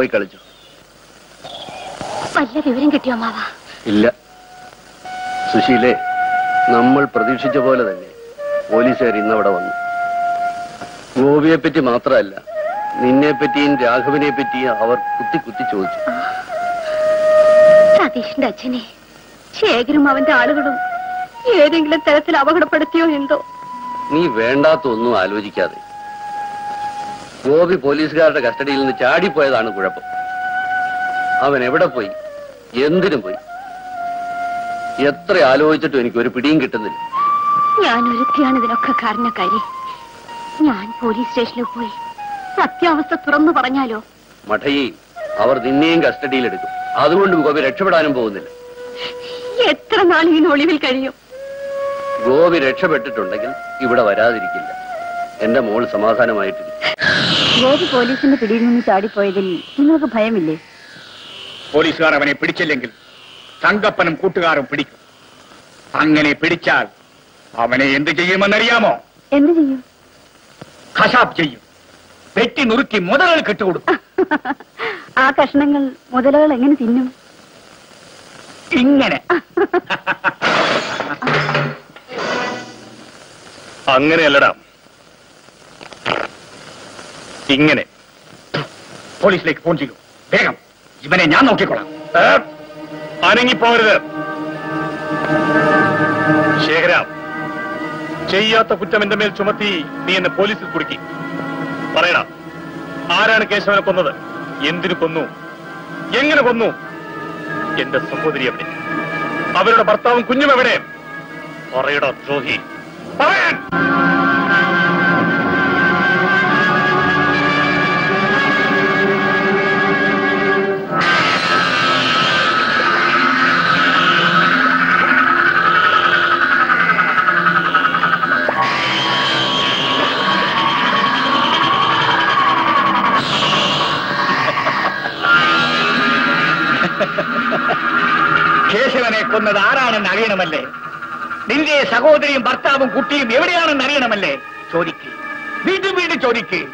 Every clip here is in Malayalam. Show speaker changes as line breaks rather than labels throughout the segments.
പോയി കളിച്ചു.
വല്ല വിവരം കിട്ടിയോ മാവാ
ഇല്ല. സുശീലേ നമ്മൾ പ്രതീക്ഷിച്ച പോലെ തന്നെ പോലീസുകാർ ഇന്നവിടെ വന്നു. ഗോപിയെ പറ്റി മാത്രമല്ല നിന്നെ പറ്റിയും രാഘവനെ പറ്റിയും അവർ കുത്തി കുത്തി ചോദിച്ചു.
സതീഷിന്റെ അച്ഛനെ ശേഖരും അവന്റെ ആളുകളും ഏതെങ്കിലും തരത്തിൽ അപകടപ്പെടുത്തിയോ എന്തോ?
നീ വേണ്ടാത്ത ഒന്നും ആലോചിക്കാതെ ഗോപി പോലീസുകാരുടെ കസ്റ്റഡിയിൽ നിന്ന് ചാടിപ്പോയതാണ് കുഴപ്പം. അവൻ എവിടെ പോയി? എന്തിനും പോയി? എത്ര ആലോചിച്ചിട്ടും എനിക്ക് ഒരു പിടിയും കിട്ടുന്നില്ല.
ഞാൻ ഒരുത്തിയാണ് ഇതിനൊക്കെ കാരണക്കാരി. ഞാൻ പോലീസ് സ്റ്റേഷനിൽ പോയി സത്യാവസ്ഥ തുറന്നു പറഞ്ഞാലോ?
മഠയി അവർ നിന്നെയും കസ്റ്റഡിയിലെടുക്കും അതുകൊണ്ട് ഗോപി രക്ഷപ്പെടാനും പോകുന്നില്ല.
എത്ര നാൾ ഈ ഒളിവിൽ കഴിയും?
ഗോപി രക്ഷപ്പെട്ടിട്ടുണ്ടെങ്കിൽ ഇവിടെ വരാതിരിക്കില്ല. എന്റെ മോൾ സമാധാനമായിട്ടിരിക്കും.
ഗോപി പോലീസിന്റെ പിടിയിൽ നിന്ന് ചാടിപ്പോയതിൽ നിങ്ങൾക്ക് ഭയമില്ലേ?
പോലീസുകാർ അവനെ പിടിച്ചില്ലെങ്കിൽ തങ്കപ്പനും കൂട്ടുകാരും പിടിക്കും. അങ്ങനെ പിടിച്ചാൽ അവനെ എന്ത് ചെയ്യുമെന്നറിയാമോ?
എന്ത് ചെയ്യും?
ഖശാബ് ചെയ്യും. വെട്ടി നുറുക്കി മുതലുകൾ കെട്ടുകൊടുക്കും.
ആ കഷ്ണങ്ങൾ മുതലകൾ എങ്ങനെ തിന്നും?
ഇങ്ങനെ.
അങ്ങനെയല്ലടാ. ഇങ്ങനെ.
പോലീസിലേക്ക് ഫോൺ ചെയ്യൂ വേഗം. ഇവനെ ഞാൻ നോക്കിക്കൊള്ളാം.
ഏ? അനങ്ങിപ്പോരുത് ശേഖര ചെയ്യാത്ത കുറ്റം എന്റെ മേൽ ചുമത്തി നീ എന്നെ പോലീസിൽ കുടുക്കി. പറയടാ ആരാണ് കേശവനെ കൊന്നത്? എന്തിനു കൊന്നു? എങ്ങനെ കൊന്നു? എന്റെ സഹോദരി എവിടെ? അവരുടെ ഭർത്താവും കുഞ്ഞും എവിടെ? പറയടാ ദ്രോഹി. പറയാൻ
കൊന്നത് ആരാണെന്ന് അറിയണമല്ലേ? നിന്റെ സഹോദരിയും ഭർത്താവും കുട്ടിയും എവിടെയാണെന്ന് അറിയണമല്ലേ? ചോദിക്ക്. വീണ്ടും വീണ്ടും ചോദിക്ക്.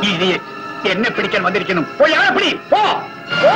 நீ என்ன பிடிக்க வந்திருக்கணும்? போய் யாரை பிடி? போ
போ.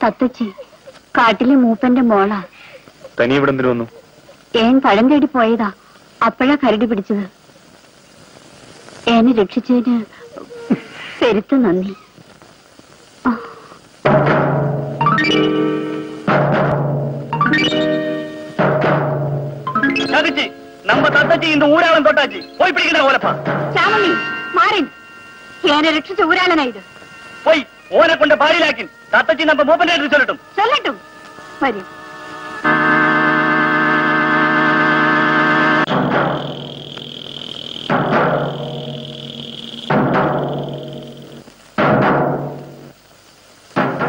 തത്തച്ചി കാട്ടിലെ മൂപ്പന്റെ മോളാ
തനി ഇവിടെ എന്തിനു വന്നു
ഏൻ പഴം തേടി പോയതാ അപ്പോഴാ കരടി പിടിച്ചത് ഏനെ രക്ഷിച്ചതിന് പെരുത്ത് നന്ദി ആ,
தகச்சி நம்ம தத்தச்சி இந்த ஊராளம் தொட்டாச்சு போய் பிடிக்கிற ஓலப்பா
ശ്യാമണി മാറി ഏനെ രക്ഷിച്ച ഊരാളനാ ഇത്
போய் ஓனை கொண்ட பாரிலாக்கி தத்தச்சி நம்ம மூப்பன் எடுத்து சொல்லட்டும்
ചൊല്ലട്ടും വരും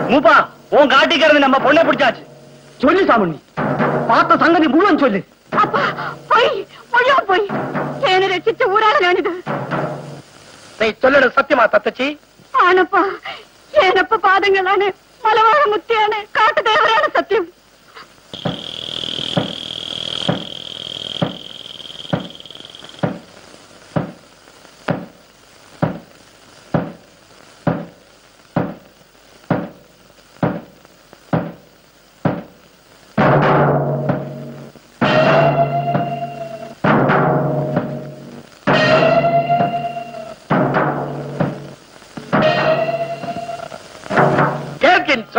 மூப்பா உன் காட்டிக்கிறது நம்ம பொண்ணை பிடிச்சாச்சு சொல்லு சாமண்ணி பார்த்த சங்கதி முழுவன் சொல்லு
അപ്പ പോയി മുഴുവൻ പോയി ഏനെ രക്ഷിച്ച ഊരാളനാണിത്
நீ சொல்லட சத்தியமா தத்தச்சி
ആണപ്പ சேரப்ப பாதங்களான மலவார முத்தியான காட்டு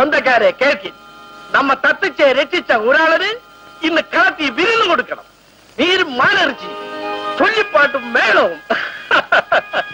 சொந்தக்காரே கேள்வி நம்ம தப்பிச்ச ரெட்டிச்ச உராளரு இந்த களத்தை விருந்து கொடுக்கணும். நீர் மானரிச்சி சொல்லி பாட்டு மேலும்.